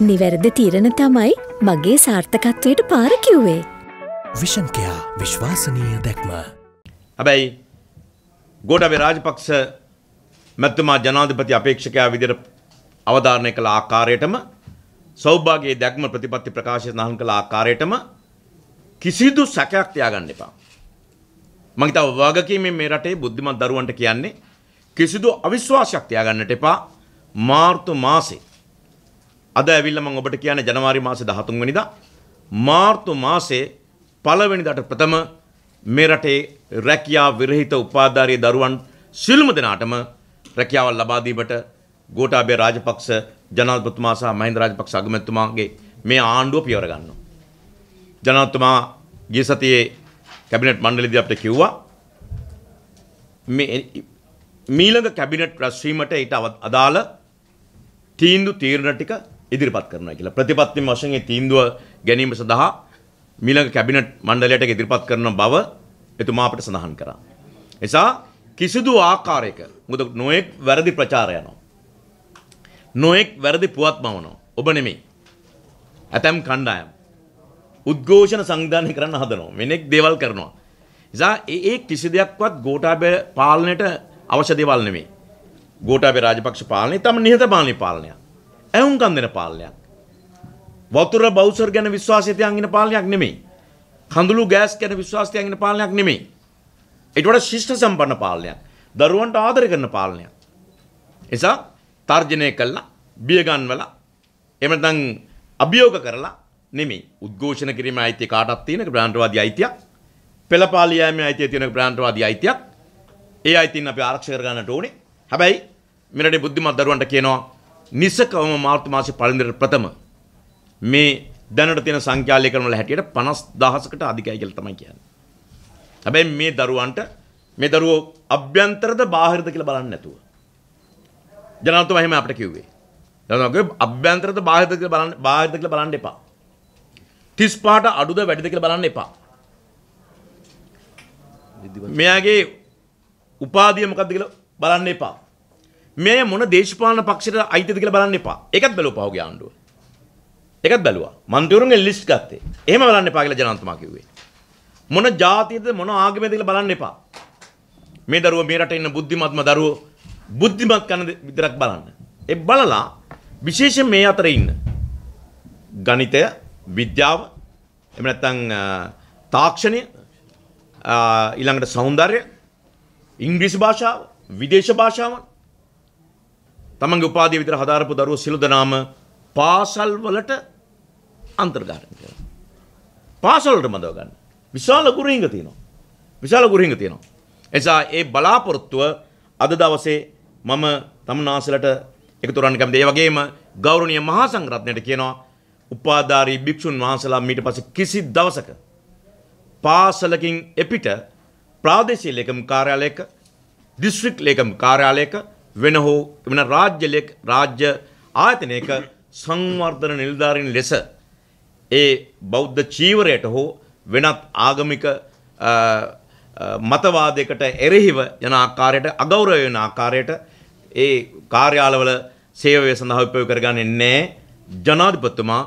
නිවැරදි තීරණ තමයි මගේ සාර්ථකත්වයට පාරකිව්වේ. විෂන්කයා විශ්වාසනීය දැක්ම. හැබැයි ගෝඩබේ රාජපක්ෂ මැත්තුමා ජනාධිපති අපේක්ෂකයා විදිහට අවධාරණය කළ ආකාරයටම සෞභාගයේ දැක්ම ප්‍රතිපත්ති ප්‍රකාශය සඳහන් කළ ආකාරයටම කිසිදු සැකයක් තියාගන්න එපා. මම හිතා වගකීමෙන් මේ රටේ බුද්ධිමත් දරුවන්ට කියන්නේ කිසිදු අවිශ්වාසයක් තියාගන්නට එපා මාර්තු මාසේ. අද ඇවිල්ලා මම ඔබට කියන්නේ ජනවාරි මාසේ 13 වෙනිදා මාර්තු මාසේ පළවෙනිදාට ප්‍රථම මේ රටේ රැකියා විරහිත උපාධාරී දරුවන් සියලුම දෙනාටම රැකියාවල් ලබා දීමට ගෝඨාභය රාජපක්ෂ ජනාධිපතිතුමා සහ මහින්ද රාජපක්ෂ අගමැතිතුමාගේ මේ ආණ්ඩුව පියවර ගන්නවා. ජනාධිපතිතුමා ගිය සතියේ කැබිනට් මණ්ඩලයේදී අපිට කිව්වා මේ මීළඟ කැබිනට් රැස්වීමට ඊට අදාළ තීන්දුව තීරණ ටික ඉදිරිපත් කරනවා කියලා. ප්‍රතිපත්ති වශයෙන් ඒ තීන්දුව ගැනීම සඳහා මීළඟ කැබිනට් මණ්ඩලයට ඉදිරිපත් කරන බව එතුමා අපට සඳහන් කරා. එසා කිසිදු ආකාරයක මොකද නොයෙක් වැරදි ප්‍රචාර යනවා. නොයෙක් වැරදි පුවත් මවනවා. ඔබ නෙමෙයි. ඇතැම් කණ්ඩායම් උද්ඝෝෂණ සංවිධානය කරන්න හදනවා. මෙනෙක් දේවල් කරනවා. නිසා ඒ ඒ කිසි දෙයක්වත් ගෝඨාභය පාලනයට අවශ්‍ය දේවල් නෙමෙයි. ගෝඨාභය රාජපක්ෂ පාලනය තම නිහතමානී පාලනයක්. ඇහුම්කන් දෙන පාලනයක්. වතුර බවුසර් ගැන විශ්වාසය තියන් ඉන්න පාලනයක් නෙමෙයි. කඳුළු ගෑස් ගැන විශ්වාසය තියන් ඉන්න පාලනයක් නෙමෙයි. ඊට වඩා ශිෂ්ට සම්පන්න පාලනයක්. දරුවන්ට ආදරය කරන පාලනයක්. එසා තර්ජනය කළා, බිය ගන්වලා, එහෙම නැත්නම් අභියෝග කරලා නෙමෙයි. උද්ඝෝෂණ කිරීමේ අයිතිය කාටවත් තියෙන බ්‍රාන්ඩ්වාදී අයිතියක්. පෙළපාලිය යෑමේ අයිතිය තියෙන බ්‍රාන්ඩ්වාදී අයිතියක්. ඒ අයිතින් අපි ආරක්ෂා කර ගන්නට ඕනේ. හැබැයි මෙරටේ බුද්ධිමත් දරුවන්ට කියනවා නිසකවම මාර්තු මාසේ පළවෙනිදා ප්‍රථම මේ දැනට තියෙන සංඛ්‍යාලේකරන වල හැටියට 50000කට අධිකයි කියලා තමයි කියන්නේ. හැබැයි මේ දරුවන්ට මේ දරුවෝ අභ්‍යන්තරද බාහිරද කියලා බලන්නේ නැතුව. ජනාධිපතිතුමා එහෙම අපිට කිව්වේ. ජනාධිපතිතුමා අභ්‍යන්තරද බාහිරද කියලා බලන්න බාහිරද කියලා බලන්න එපා. 35ට අඩුද වැඩිද කියලා බලන්න එපා. මෙයාගේ උපාධිය මොකක්ද කියලා බලන්න එපා. මේ මොන දේශපාලන පක්ෂයට අයිතිද කියලා බලන්න එපා. ඒකත් බැලුවා පහුගිය ආණ්ඩුව. ඒකත් බැලුවා. මන්ත්‍රීවරුන්ගේ ලිස්ට් ගත්තේ. එහෙම බලන්න එපා කියලා ජනාධිපතිතුමා කිව්වේ. මොන ජාතියද මොන ආගමේද කියලා බලන්න එපා. මේ දරුවෝ මේ රටේ ඉන්න බුද්ධිමත්ම දරුවෝ බුද්ධිමත් කන විතරක් බලන්න. ඒ බලලා විශේෂයෙන් මේ අතරේ ඉන්න ගණිතය, විද්‍යාව, එහෙම නැත්නම් තාක්ෂණය, ඊළඟට සෞන්දර්ය, ඉංග්‍රීසි භාෂාව, විදේශ භාෂාවන් තමන්ගේ උපාධිය විතර හදාරපු දරුවෝ සිළු දනාම පාසල් වලට අන්තර්ගතය කරනවා. පාසල් වලට මදව ගන්න. විශාල ගුරුහිඟ තියෙනවා. විශාල ගුරුහිඟ තියෙනවා. එසා ඒ බලාපොරොත්තුව අද දවසේ මම තමුන්නාසලට එකතු කරන්න කැමතියි. ඒ වගේම ගෞරවනීය මහා සංඝරත්නයට කියනවා උපාධාරී භික්ෂුන් වහන්සේලා මීට පස්සේ කිසි දවසක පාසලකින් එපිට ප්‍රාදේශීය ලේකම් කාර්යාලයක දිස්ත්‍රික් ලේකම් කාර්යාලයක වෙන හෝ වෙන රාජ්‍ය රාජ්‍ය ආයතනයක සංවර්ධන නිලධාරීන් ලෙස ඒ බෞද්ධ චීවරයට හෝ වෙනත් ආගමික මතවාදයකට එරෙහිව යන ආකාරයට අගෞරව වෙන ආකාරයට ඒ කාර්යාලවල සේවය සඳහා උපයෝග කරගන්නේ නැහැ. ජනාධිපතිතුමා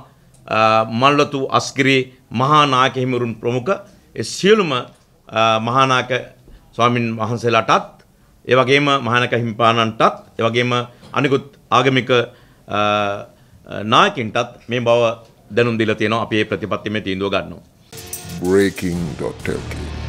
මල්ලතු අස්ගිරි මහා නායක හිමිවරුන් ප්‍රමුඛ ඒ සියලුම මහා නායක ස්වාමින් වහන්සේලාටත් ඒ වගේම මහානායක හිමිපාණන්ටත් ඒ වගේම අනිකුත් ආගමික නායකින්ටත් මේ බව දැනුම් දීලා තියෙනවා. අපි මේ ප්‍රතිපත්තිමේ තීන්දුව ගන්නවා. Breaking.lk